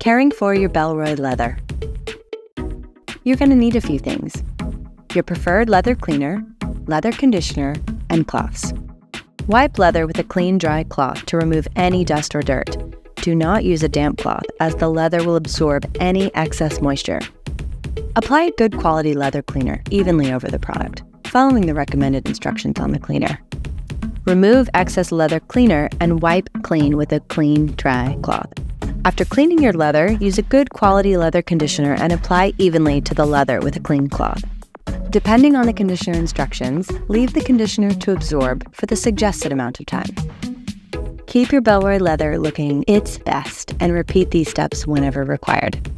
Caring for your Bellroy leather. You're going to need a few things your preferred leather cleaner, leather conditioner, and cloths. Wipe leather with a clean, dry cloth to remove any dust or dirt. Do not use a damp cloth, as the leather will absorb any excess moisture. Apply a good quality leather cleaner evenly over the product, following the recommended instructions on the cleaner. Remove excess leather cleaner and wipe clean with a clean, dry cloth. After cleaning your leather, use a good quality leather conditioner and apply evenly to the leather with a clean cloth. Depending on the conditioner instructions, leave the conditioner to absorb for the suggested amount of time. Keep your Bellroy leather looking its best and repeat these steps whenever required.